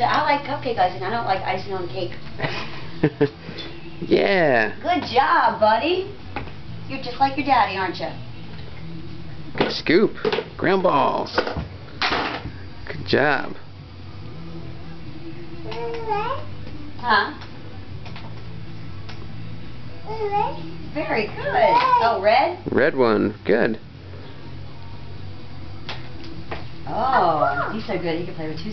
I like cupcake icing. I don't like icing on cake. yeah. Good job, buddy. You're just like your daddy, aren't you? Good scoop. Ground balls. Good job. Huh? Very good. Oh, red? Red one. Good. Oh, he's so good he can play with two.